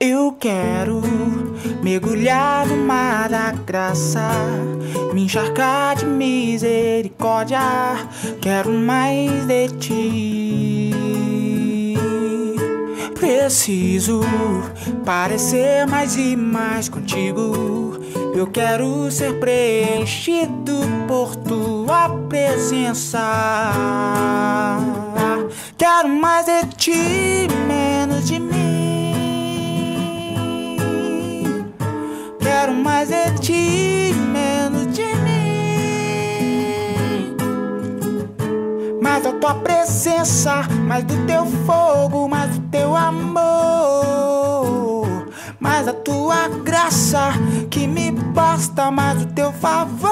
Eu quero mergulhar no mar da graça, me encharcar de misericórdia. Quero mais de ti. Preciso parecer mais e mais contigo. Eu quero ser preenchido por tua presença. Quero mais de ti, menos de mim. Quero mais de ti, menos de mim. Mais da tua presença, mais do teu fogo, mais do teu amor. Mais da tua graça que me basta, mais do teu favor.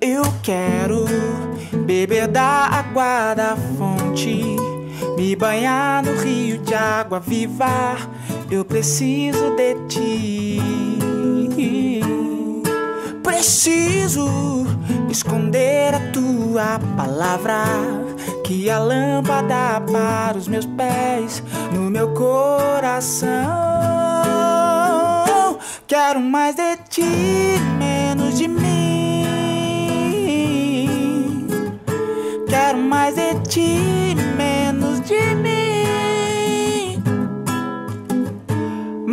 Eu quero beber da água da fonte me banhar no rio de água viva, eu preciso de ti. Preciso esconder a tua palavra, que a lâmpada para os meus pés, no meu coração. Quero mais de ti, menos de mim. Quero mais de ti,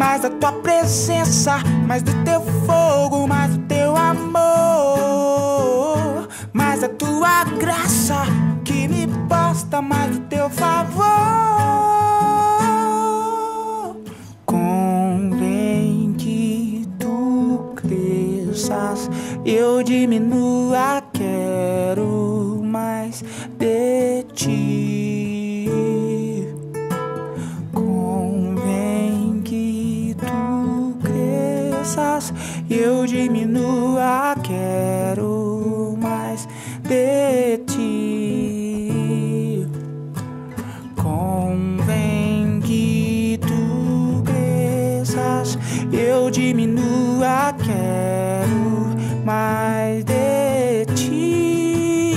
Mais da tua presença, mais do teu fogo, mais do teu amor, mais da tua graça que me basta, mais do teu favor. Convém que tu cresças, eu diminua, quero mais de ti. Eu diminua, quero mais de ti. Convém que tu cresças, eu diminua, quero mais de ti.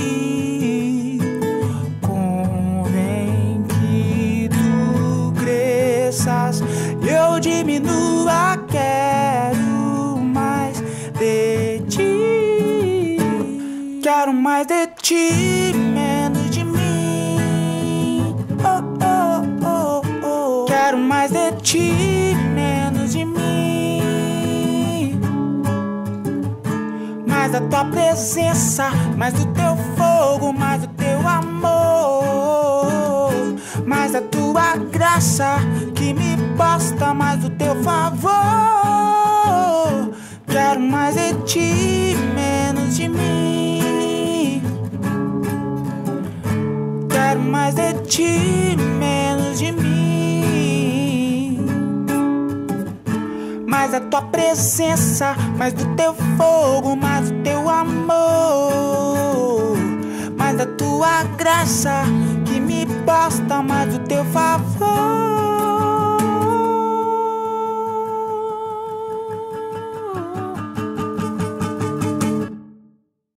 Convém que tu cresças, eu diminua, Quero mais de ti, menos de mim. Oh, oh, oh, oh. Quero mais de ti, menos de mim. Mais da tua presença, mais do teu fogo, mais do teu amor. Mais da tua graça que me basta, mais do teu favor. Quero mais de ti, Quero mais de ti, menos de mim. Mais a tua presença, mais do teu fogo, mais do teu amor. Mais da tua graça que me basta, mais do teu favor.